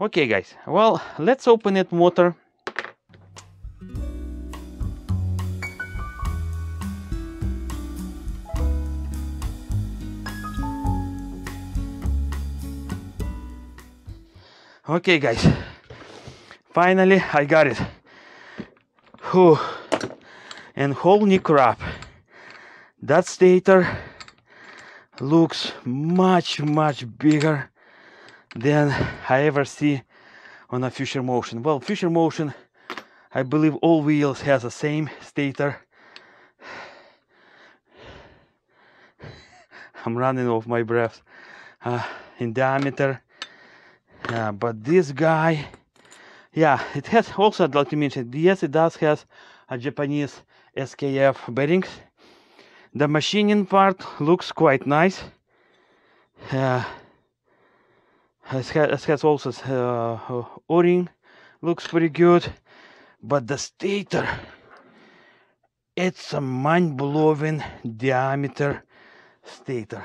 Okay guys, well, let's open it motor. Okay guys, finally I got it. Whew. And holy crap, that stator looks much much bigger than I ever see on a Future Motion. Well, Future Motion, I believe all wheels has the same stator. I'm running off my breath uh, in diameter. Uh, but this guy, yeah, it has also, I'd like to mention, yes, it does has a Japanese SKF bearings. The machining part looks quite nice. Uh, it has, also uh, o-ring, looks pretty good. But the stator, it's a mind-blowing diameter stator.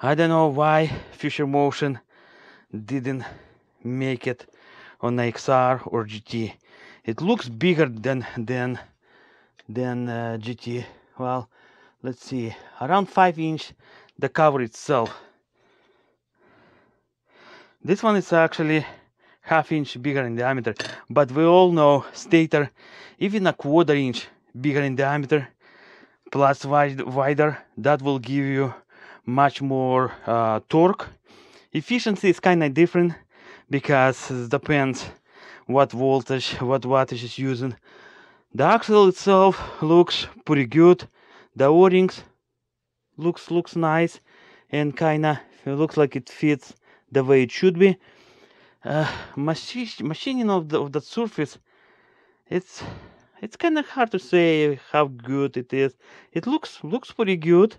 I don't know why Future Motion didn't make it on XR or GT. It looks bigger than than than uh, GT. Well, let's see, around five inch the cover itself. This one is actually half inch bigger in diameter, but we all know stator even a quarter inch bigger in diameter plus wide, wider that will give you much more uh, torque. Efficiency is kind of different because it depends what voltage what wattage is using. The axle itself looks pretty good. The o-rings looks looks nice and kind of looks like it fits the way it should be uh, machi- machining of the, of the surface it's it's kind of hard to say how good it is it looks looks pretty good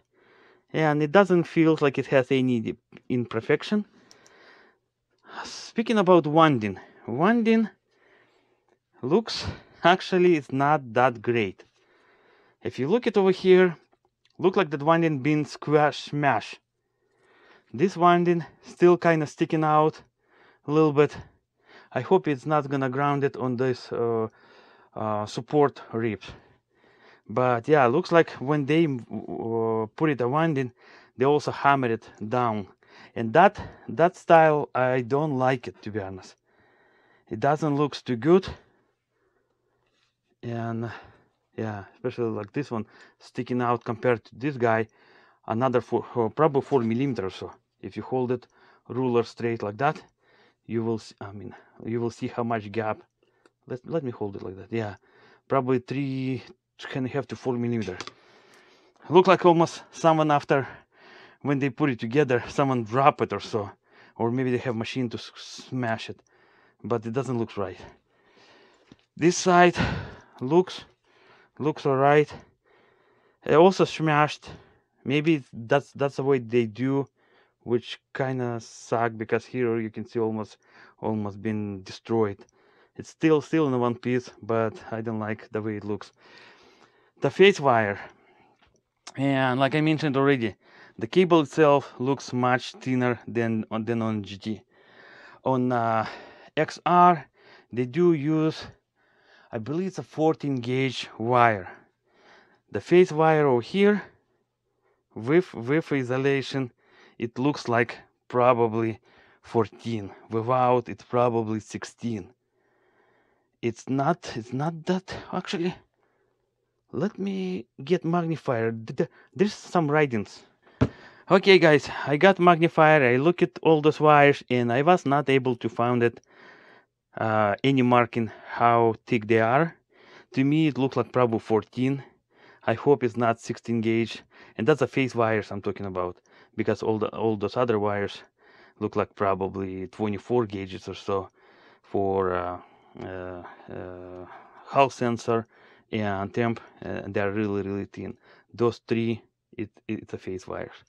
and it doesn't feel like it has any imperfection speaking about winding winding looks actually it's not that great if you look it over here look like that winding been squash smash this winding still kind of sticking out a little bit. I hope it's not gonna ground it on this uh, uh, support ribs but yeah looks like when they uh, put it a winding they also hammer it down. And that that style i don't like it to be honest. It doesn't look too good. And yeah especially like this one sticking out compared to this guy another four uh, probably four millimeters or so if you hold it ruler straight like that you will see, i mean you will see how much gap let, let me hold it like that yeah probably three and a half to four millimeter. Look like almost someone after when they put it together someone drop it or so or maybe they have machine to smash it but it doesn't look right. This side looks looks all right it also smashed. Maybe that's that's the way they do which kind of suck because here you can see almost almost been destroyed. It's still still in one piece but i don't like the way it looks. The phase wire. And like i mentioned already the cable itself looks much thinner than on than on gt on uh, xr they do use i believe it's a 14 gauge wire. The phase wire over here with with isolation it looks like probably 14 without it probably 16 it's not it's not that actually. Let me get magnifier. There's some writings. Okay guys i got magnifier. I look at all those wires and i was not able to find it uh, any marking how thick they are. To me it looks like probably 14 i hope it's not 16 gauge. And that's the phase wires i'm talking about because all the all those other wires look like probably 24 gauges or so for uh, uh, uh, hall sensor and temp and they're really really thin. Those three it, it's a phase wires.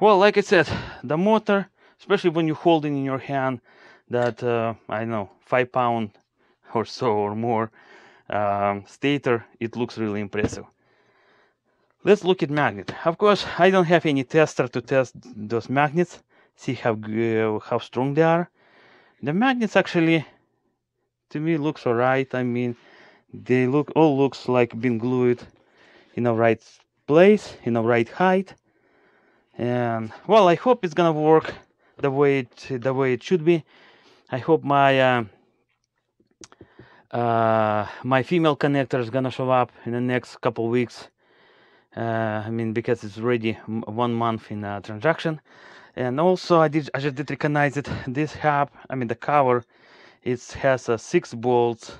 Well like i said the motor especially when you hold it in your hand that uh, i don't know five pound or so or more um, stator it looks really impressive let's look at magnet. Of course i don't have any tester to test those magnets see how g- how strong they are. The magnets actually to me looks alright. I mean they look all looks like been glued in the right place in the right height. And well i hope it's gonna work the way it the way it should be. I hope my uh, uh, my female connector is gonna show up in the next couple weeks. uh, i mean because it's already one month in uh, transaction. And also i did i just did recognize it this hub i mean the cover it has a six bolts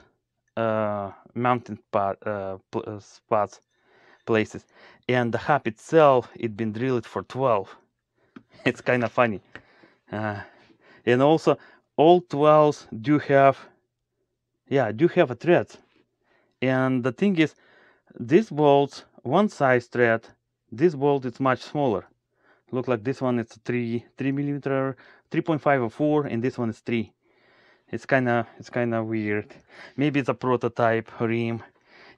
uh mounting part uh, pl- uh spots places. And the hub itself it been drilled for 12 it's kind of funny. Uh, and also all 12s do have yeah do have a thread. And the thing is these bolt one size thread. This bolt is much smaller. Look like this one it's 3 3 millimeter 3.5 or 4 and this one is 3 it's kind of it's kind of weird. Maybe it's a prototype rim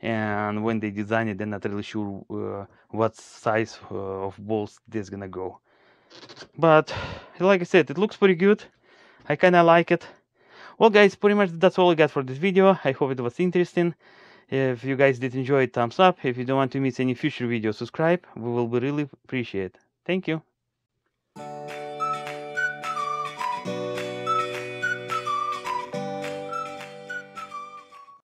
and when they design it they're not really sure uh, what size uh, of bolts this gonna go. But like i said it looks pretty good. I kind of like it. Well guys pretty much that's all i got for this video. I hope it was interesting if you guys did enjoy it, thumbs up. If you don't want to miss any future videos, subscribe. We will be really appreciate. Thank you.